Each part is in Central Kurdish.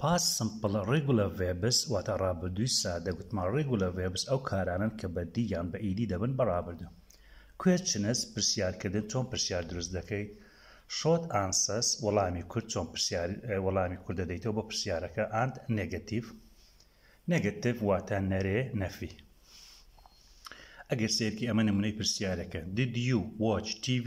Past Simple Regular Verbs واتە ڕابردووی سادە گوتمان Regular Verbs ئەو کارانەن کە بە دی یان بە ئیدی دەبن بە ڕابردوو Questions پرسیارکردن چۆن پرسیار دروست دەکەیت Short Answers وەڵامی کورت چۆن پرسیار وەڵامی کورت دەدەیتەوە بۆ پرسیارەکە and Negative Negative واتە نەرێ نەفی ئەگەر سێرکی ئەمە نمونەی پرسیارەکە Did you watch TV؟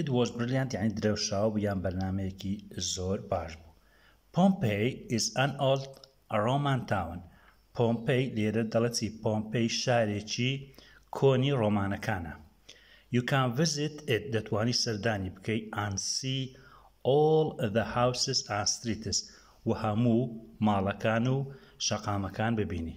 It was brilliant یانی درەوشاو بوو یان بەرنامەیەکی زۆر باش بوو Pompeii is an old Roman town پۆمپەی لێرە دەڵێت چی پۆمپەی شارێکی کۆنی ڕۆمانەکانە You can visit it دەتوانی سەردانی بکەی and see all the houses and streets و هەموو ماڵەکان و شەقامەکان ببینی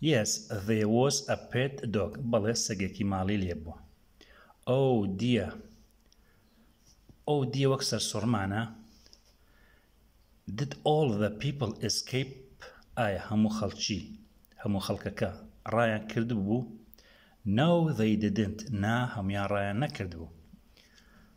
Yes, there was a pet dog بەڵێ سەگێکی ماڵی لێبووە. Oh dear Oh dear وەک سەرسوڕمانە Did all the people escape ئایا هەموو خەڵکی هەموو خەڵکەکە ڕایان کردبوو؟ No they didn't نا هەموویان ڕایان نەکردبوو.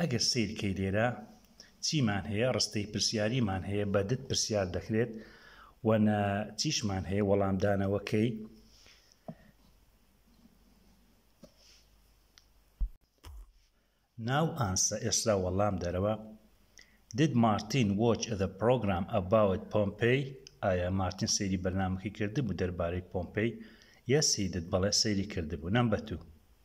ئەگەر سەیر کەی لێرە چیمان هەیە ڕستەی پرسیاریمان هەیە بە دت پرسیار دەکرێت و نە چیشمان هەیە وەڵامدانەوەکەی ناو ئانسە ئێسرا وەڵام دەرەوە دید مارتین وۆچ ئە پرۆگرام ئەباوت پۆمپی ئایا مارتین سەیری بەرنمەکەی کردبوو دەربارەی پۆمپی یە سیدت بەڵێ سەیری کردبوو نەم بەتوو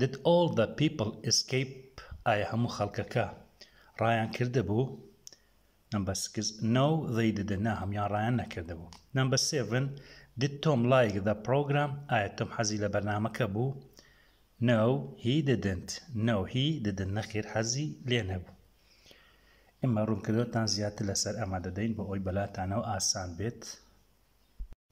Did all the people escape ئایا هەموو خەڵکەکە ڕایان کردبوو؟ Number 6 No they didn't نا هەموویان ڕایان نەکردبوو Number 7 Did Tom like the program ئایا تۆم حەزی لە بەرنامەکە بوو؟ No he didn't No he didn't نەخێر حەزی لێ نەبوو ئێمە ڕوونکردنەوەتان زیاتر لەسەر ئەمە دەدەین بۆ ئەوەی بەلاتانەوە ئاسان بێت.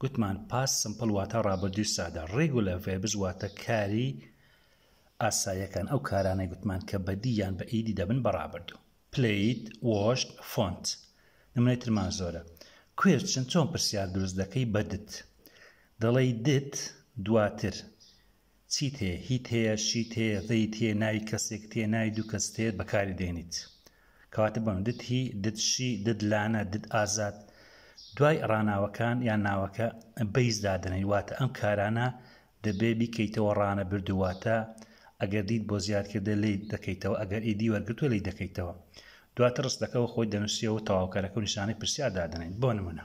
گوتمان Past Simple واتە ڕابردووی سادە، Regular Verbs واتە کاری ئاسایەکان، ئەو کارانەی گوتمان کە بە دی یان بە ئیدی دەبن بە ڕابردوو، Played، Washed، Font. نمونەی ترمان زۆرە. Question چۆن پرسیار دروست دەکەی بە دت؟ دەڵێی دت دواتر چیت هەیە، هیت هەیە، شیت هەیە، ذەیت هەیە، ناوی کەسێکت هەیە، ناوی دوو کەست هەیە بەکاری دێنیت. کەواتە بۆ نموونە دت هی، دت شی، دت لانە، دت ئازاد. دوای ڕاناوەکان یان ناوەکە بەیس دادەنێی واتە ئەم کارانە دەبێ بیکەیتەوە ڕانەبرد و واتە ئەگەر دیت بۆ زیاد کردە لی دەکەیتەوە ئەگەر ئیدی وەرگرتووە لی دەکەیتەوە دواتر ڕستەکە وەخۆی دەنووسیەوە و تەواوکەرەکە و نیشانەی پرسیار دادەنێیت بۆ نموونە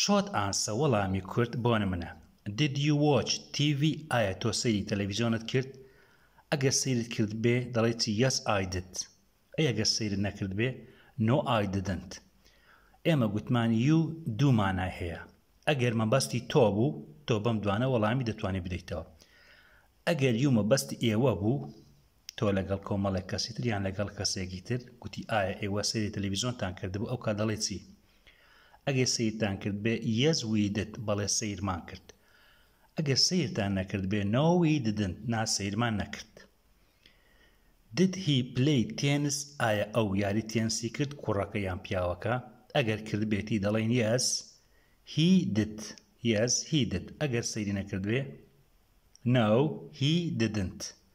شۆت ئانسە وەڵامی کورت بۆ نمنە Did you watch TV ئایا تۆ سەیری تەلەفیزیۆنت کرد ئەگەر سەیرت کردبێ دەڵێی چی Yes I did ئەی ئەگەر سەیرت نەکردبێ No I didn't ئێمە گوتمان you دوو مانای هەیە ئەگەر مەبەستی تۆ بوو تۆ بەم دوانە وەڵامی دەتوانی بدەیتەوە ئەگەر you مەبەستی ئێوە بوو تۆ لەگەڵ کۆمەڵێک کەسی تر یان لەگەڵ کەسێکی تر گوتی ئایا ئێوە سەیری تەلەڤیزیۆنتان کردبوو ئەو کات دەڵێ چی ئەگەر سیرتان کرد بێ یەز وی دت بەڵێ سیرمان کرد ئەگەر سیرتان نەکرد بێ نەوەی ددن نا سیرمان نەکرد دد هی پلی تێنس ئایا ئەو یاری تێنسی کرد کوڕەکە یان پیاوەکە ئەگەر کرد بێتی دەڵێن یەس هی دت یەس هی دت ئەگەر سەیری نەکردوێ ناو هی ددنت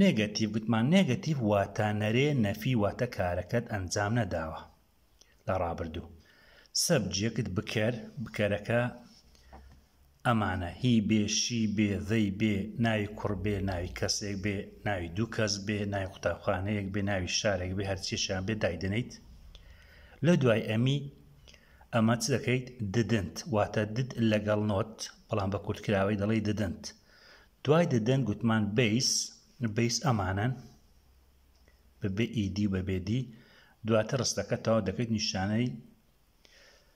نێگەتیڤ، گوتمان نێگەتیڤ واتە نەرێ، نەفی واتە کارەکەت ئەنجام نەداوە لە ڕابردوو. سەبجێکت، بکەر، بکەرەکە ئەمانە، هی بێ، شی بێ، ذەی بێ، ناوی کوڕ بێ، ناوی کەسێک بێ، ناوی دوو کەس بێ، ناوی قوتابخانەیەک بێ، ناوی شارێک بێ، هەرچیشیان بێ دایدەنێیت. لە دوای ئەمی، ئەمە چ دەکەیت؟ didn't واتە دد لەگەڵ not بەڵام بە کورتکراوەی دەڵێی didn't. دوای دەدەن گوتمان بەیس، بەیس ئەمانەن بە بێ ئی دی و بە بێ دی، دواتر ڕستەکە تەواو دەکەیت نیشانەی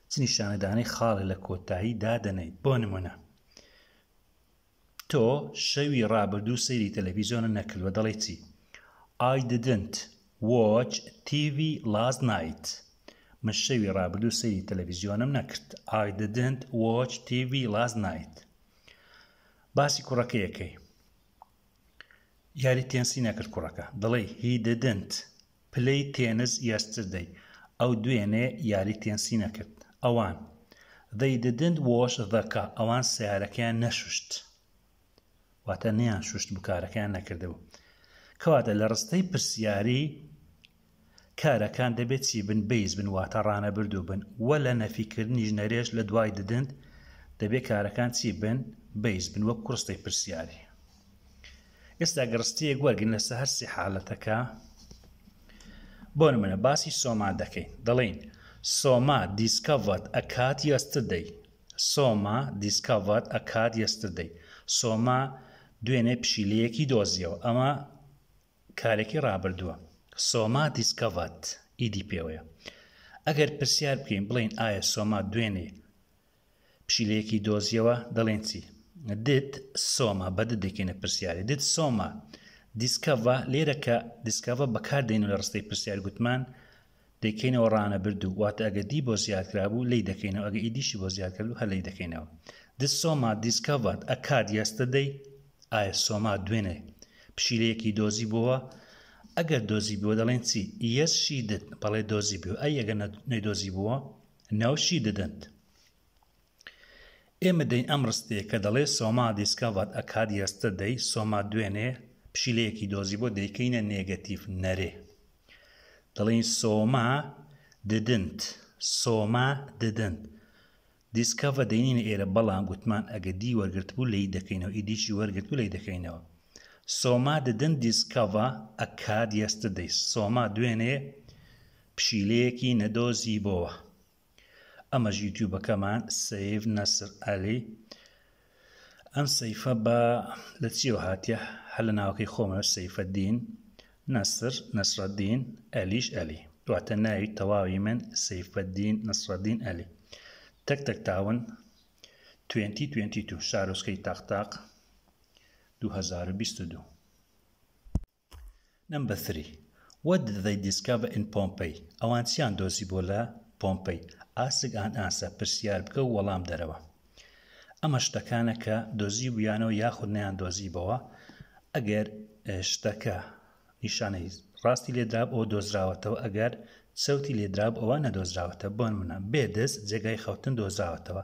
چ نیشانەدانەی خاڵێ لە کۆتایی دادەنەیت بۆ نمونە تۆ شەوی ڕابردوو سەیری تەلەڤیزیۆنە نەکردوە دەڵێ چی I didn't watch TV last night من شەوی ڕابردوو سەیری تەلەڤیزیۆنم نەکرد I didn't watch TV last night باسی کوڕەکەی ئەکەی یاری تێنسی نەکرد کوڕەکە دڵێ هی ددنت پلەی تێنس یەستردەی ئەو دوێنێ یاری تێنسی نەکرد ئەوان they didn't wash the car ئەوان سیارەکەیان نەشوشت واتە نیان شوشت بکارەکەیان نەکردبوو کەواتە لە ڕستەی پرسیاری کارەکان دەبێ چی بن بەیس بن واتە ڕانەبردوو بن وە لە نەفی کردنیش نەرێش لە دوای ددنت دەبێ کارەکان چی بن بەیس بن وەک کوڕستەی پرسیاری ئێستا گڕستەیەک وەرگن لەسە هەر سێ حالەتەکە بۆ منە باسی سۆما دەکەین دەڵین سۆما دیسکەڤەت ئەکات یەستدەی سۆما دیسکەڤەت ئەکات یەستدەی سۆما دوێنێ پشیلەیەکی دۆزیەوە ئەمە کارێکی ڕابردووە سۆما دیسکەڤەت ئیدی پێوەیە ئەگەر پرسیار بکەین بڵێین ئایا سۆما دوێنێ پشیلەیەکی دۆزیەوە دەڵێن چی دت سۆما بە دەکەینە پرسیاری دت سۆما دیسکەڤە لێرە کە دیسکەڤە بەکاردێن لە ڕستەی پرسیار گوتمان دەیکەینەوە ڕانەبردوو واتە ئەگە دی بۆ زیادکرابوو لێی دەکەینەوە ئەگە ئیدیشی بۆ زیادکردوو هەر لێی دەکەینەوە دس سۆما دیسکەڤەرد ئە کاد یەستەدەی ئایە سۆما دوێنێ پشیلەیەکی دۆزی بۆوە ئەگەر دۆزی بووە دەڵێن چی یەس شی دت بەڵێ دۆزی بوو ئەی ئەگەر نەیدۆزی بووە ناو شی ددنت ئێمە دەین ئەم ڕستەیە کە دەڵێ سۆما دیسکاڤەد ئە کاد یەستەدەی سۆما دوێنێ پشیلەیەکی دۆزی بۆ دەیکەینە نێگەتیڤ نەرێ دەڵێین سۆما ددنت سۆما ددنت دیسکاڤە دەینینە ئێرە بەڵام گوتمان ئەگە دی وەرگرت بوو لی دەکەینەوە ئیدیشی وەرگرت بوو لی دەکەینەوە سۆما ددن دیسکاڤە ئەکاد یەستەدەی سۆما دوێنێ پشیلەیەکی نەدۆزی بۆوە ئەمەش یوتیوبەکەمان سەیف نەسر ئەلی ئەم سەیفە بە لە چیەوە هاتیە هەر لە ناوەکەی خۆمە سەیفە دین نەسر نەسرەدین ئەلیش ئەلی دواتە ناوی تەواوی من سەیفە دین نەسرەدین ئەلی تەک تەک تاون 2022 شارۆچکەی تاقتاق 2022 نمبەر ثری وات دید ذەی دیسکاڤە ئین پۆمپەی ئەوان چیان دۆزیبووە لە پۆمپەی ئاسک ئان ئانسە پرسیار بکە و وەڵام دەرەوە ئەمە شتەکانە کە دۆزیبوویانەوە یاخود نەیان دۆزیبەوە ئەگەر شتەکە نیشانەی ڕاستی لێدراب ئەوە دۆزراوەتەوە ئەگەر سەوتی لێدراب ئەوە نەدۆزراوەتە بۆن منە بێدەست جێگای خەوتن دۆزراوەتەوە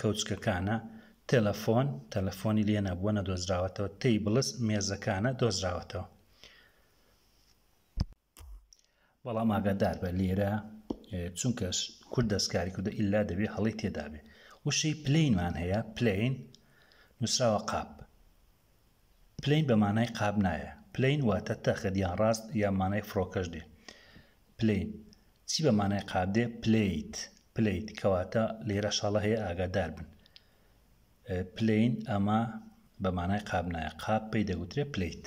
کەوچکەکانە، تەلەفۆن، تەلەفۆنی لێ نەبووە نەدۆزراوەتەوە، تەیبڵس، مێزەکانە، دۆزراوەتەوە. بەڵام ئاگادار بە لێرە چونکە کورد دەستکاری کوردە ئللا دەبێ هەڵی تێدابێ وشەی پلینمان هەیە پلین نووسراوە قاپ پلەین بە مانای قاب نایە. پلەین واتە تەخت یان ڕاست یان مانای فڕۆکەش دێ. پلەین چی بە مانای قاب دێ؟ پلەیت پلەیت کەواتە لێرە شەڵە هەیە ئاگادار بن. پلەین ئەمە بە مانای قاب نایە قاب پێی دەگوترێ پلەیت.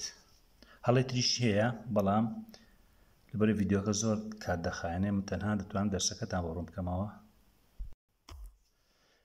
هەڵێ تریش هەیە بەڵام لەبەر ڤیددیوکە زۆر کات دەخایەنێ من تەنها دەتوانم دەرسەکەتان بۆ ڕوون بکەمەوە.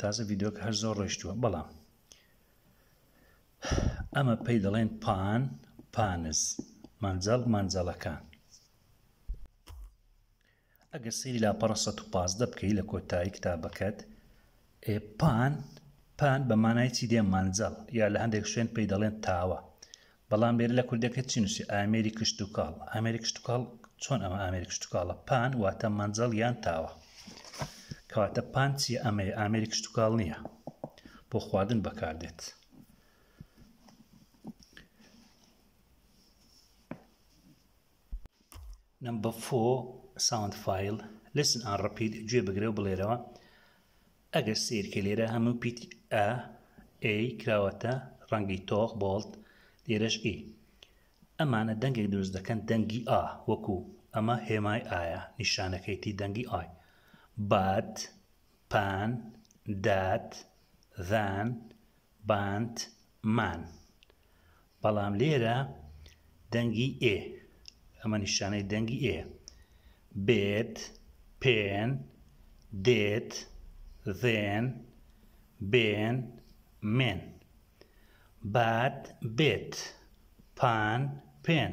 تازە ڤیددیوکە هەر زۆر ڕۆشتووە بەڵام ئەمە پێی دەڵێن پان پانز مانجەڵ مانجەڵەکان ئەگەر سری لاپەڕ 1950 بکەی لە کۆتایی کتابەکەت پان پان بە مانایچی دێ مانجەڵ یا لە هەندێک شوێن پێی دەڵێن تاوە بەڵام لێرە لە کوردەکە چی نووسی ئامێری کشت و کاڵ ئامێری کشت و کاڵ چۆن ئەمە ئامێری کشت و کاڵە پان واتە مەنجەڵ یان تاوە کەواتە پان چیە ئەمەی ئامێری کشت و کاڵ نییە بۆ خواردن بەکاردێت نم بە فۆ ساوند فیل لسن ئان ڕپید گوێ بگرە و بڵێرەوە ئەگەر سەیرکەی لێرە هەموو پیتی ئە، ئێ، ی کراوەتە ڕەنگی تۆخ، بۆڵد، لێرەش ئی. ئەمانە دەنگێک دروست دەکەن دەنگی ئا وەکو، ئەمە هێمای ئایە نیشانەکەیتی دەنگی ئای، بات، پان، دات، ذان، باند مان بەڵام لێرە دەنگی ئێ ئەمە نیشانەی دەنگی ئێ بێت پێن دێت ذێن بێن مێن بات بێت پان پێن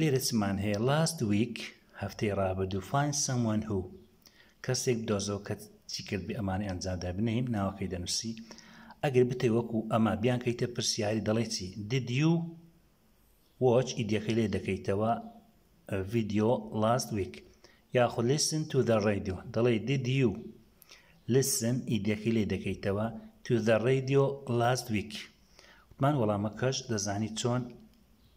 لێرە چمان هەیە Last week هەفتەی ڕابردوو Find someone who کەسێک بدۆزەوە کە چی کرد بێ ئەمانە ئەنجامدا بنێیم ناوەکەی دەنووسی ئەگەر بتێ وەکو ئەمە بیان کەیتە پرسیاری دەڵێ چی Did you watch ئیدەکەی لێ دەکەیتەوە ڤیدیۆ Last week یاخود listen to the radio دەڵێ did you listen ئیدەکەی لێ دەکەیتەوە to the radio last week وتمان وەڵامەکەش دەزانی چۆن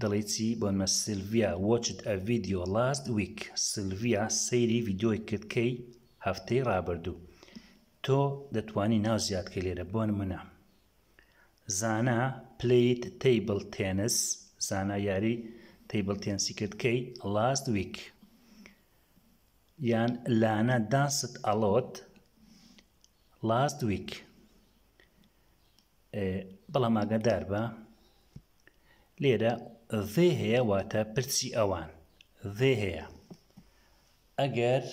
دەڵێی چی بۆنمە سیلڤیا وۆچد ئە ڤیدیۆ ڵاست ویک سیلڤیا سەیری ڤیدۆی کرد کەی هەفتەی ڕابردوو تۆ دەتوانی ناو زیاد کەی لێرە بۆنمونە زانا پلەیت تەیبڵ تێنس زانا یاری تەیبڵ تێنسی کرد کەی ڵاست ویک یان لانە دانست ئەڵۆت ڵاست ویک بەڵام ئاگاداربە لێرە ذێ هەیە واتە پرسی ئەوان ذێ هەیە ئەگەر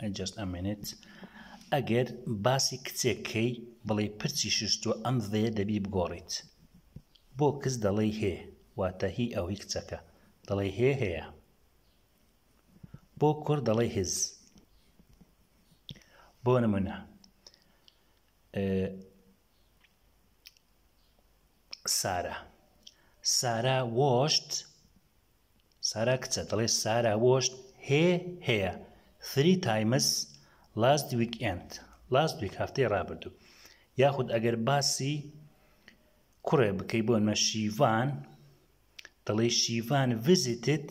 ئەجست ئەمێنێت ئەگەر باسی کچێکەکەی بڵێ پرچی شوشتوە ئەم ذێ دەبی بگۆڕیت بۆ کز دەڵێی هێ واتە هی ئەو هی کچەکە دەڵێ هێ هەیە بۆ کوڕ دەڵێ هز بۆ نمونە سارا سارا وۆشت سارا کچە دەڵێ سارا وۆشت هێ هەیە ثری تایمز لاست ویک ئێند لاست ویک هەفتەی ڕابردوو یاخود ئەگەر باسی کوڕێ بکەی بۆ نە شیڤان دەڵێ شیڤان ڤزیتت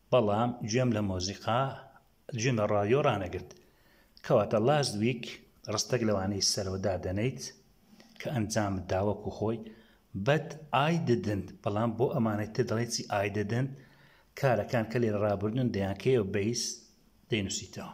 بەڵام گوێم لە مۆزیقا گوێم لە ڕادیۆ ڕانەگرت کەواتە لاست ویک ڕستەک لەوانەی سەرەوە دادەنیت کە ئەنجامت دا وەکو خۆی بەت ئای ددنت بەڵام بۆ ئەمانەی تر دەڵێ چی ئای ددنت کارەکان کە لێرە ڕابردون دەیان کەیەوە بەیس دەینوسیتەوە.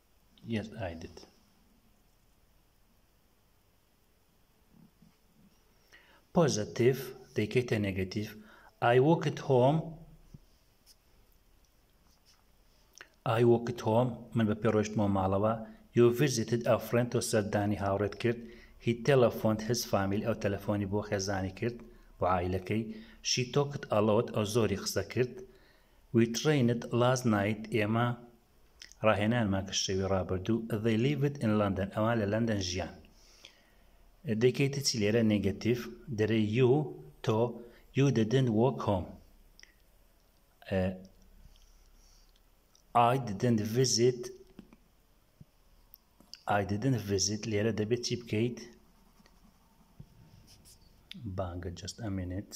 یەت ئایدت پۆزەتیف دەیکەیتە نێگەتیف ئای وەکت هۆم ئای وەکت هۆم من بە پێ ڕۆشتمە ماڵەوە یۆ ڤزیتت ئەو فرێنتۆ سەردانی هاوڕێت کرد هی تەلەفۆنت هز فامیل ئەو تەلەفۆنی بۆ خێزانی کرد بۆ عیلەکەی شی تۆکت ئەڵۆت ئەو زۆری قسە کرد ویتڕینت لاز نایت ئێمە ڕاهێنان ماکس شەوی ڕابردوو they lived in London ئەوان لە لەندەن ژیان دەکەیتە چی لێرە نێگەتیف دەرێ یو تۆ یو دەدن وۆک هۆم I didn't visit I didn't visit لێرە دەبێت چی بکەیت بانگە just a minute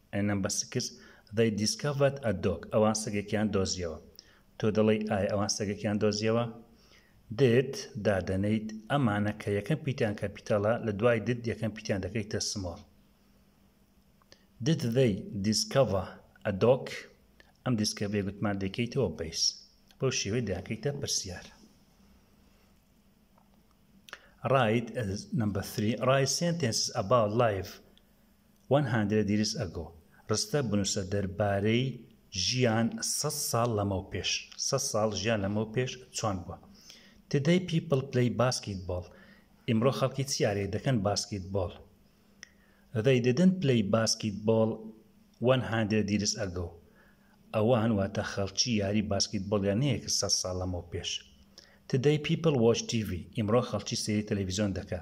ئەی نەمبەر سکس They discovered a dog ئەوان سەگێکیان دۆزیەوە تۆ دەڵێی ئایا ئەوان سەگێکیان دۆزیەوە؟ did دادەنێیت ئەمانە کە یەکەم پیتیان کەپیتاڵە لە دوای did یەکەم پیتیان دەکەیتە سمۆڵ did they discover a dog ئەم دیسکەڤری گوتمان دەکەیتەوە بەیس بەو شێوەی دەیانکەیتە پرسیار Write as number 3 Write sentences about life وان هەندرێد ییرس ئەگۆ، ڕستە بنووسە دەربارەی ژیان سەد ساڵ لەمەوپێش سەد ساڵ ژیان لەمەوپێش چۆن بووە Today people play basketball ئیمڕۆ خەڵکی چ یارییەک دەکەن باسکیتبۆڵ They didn't play basketball وان هەندرێد ییرس ئەگۆ ئەوان واتە خەڵکی یاری باسکیتبۆڵیان نەیەکرد سەد ساڵ لەمەوپێش Today people watch TV ئیمڕۆ خەڵکی سەیری تەلەڤیزیۆن دەکا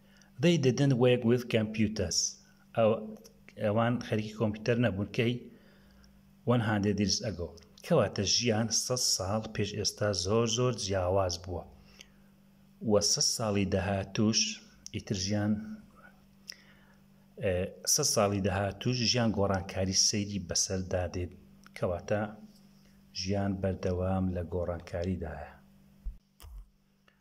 They didn't work with computers ئەوان خەریکی کۆمپیوتەر نەبوون کەی 100 years ago کەواتە ژیان 100 ساڵ پێش ئێستا زۆر زۆر جیاواز بووە و 100 ساڵی داهاتوش ئیتر ژیان 100 ساڵی داهاتوش ژیان گۆڕانکاری سەیری بەسەردا دێت کەواتە ژیان بەردەوام لە گۆڕانکاریدایە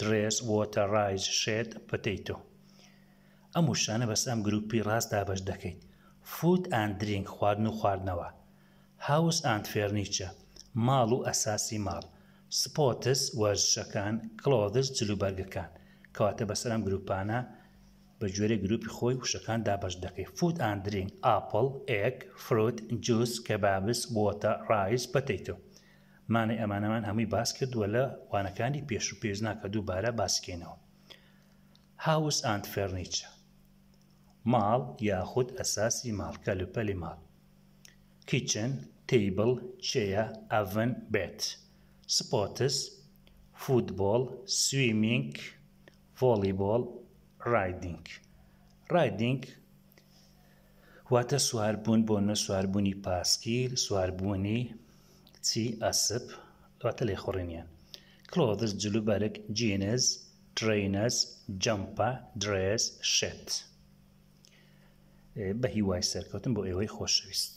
درێس وۆتە ڕایس شێت پۆتەیتۆ ئەم وشانە بەس ئەم گروپی ڕاست دابەش دەکەیت فوود ئاند درینک خواردن و خواردنەوە هاوس ئاند فێرنیچە ماڵ و ئەساسی ماڵ سپۆتس وەرزشەکان کڵۆدس جلوبەرگەکان کەواتە بەسەر ئەم گروپانە بە گوێرەی گروپی خۆی وشەکان دابەش دەکەیت فوود ئاند درینک ئاپڵ ئێگ فروت جوس کەبابس وۆتە ڕایس پەتەیتۆ مانای ئەمانەمان هەمووی باس کردووە لە وانەکانی پێش و پێویست ناکە دووبارە باسی کەینەوە هاوس ئاند فێرنیچە ماڵ یاخود ئەساسی ماڵ کەلوپەلی ماڵ کیچن تیبڵ چێە ئەڤن بێت سپۆتس فوتبۆڵ سویمینگ ڤۆلیبۆڵ ڕایدینگ ڕایدینگ واتە سواربوون بۆ نە سواربوونی پاسکیل سواربوونی چی ئەسپ واتە لێخوڕینیان کلۆذس جلوبەرگ جینز ترەینەس جەمپە درێس شێت بە هیوای سەرکەوتن بۆ ئێوەی خۆشەویست.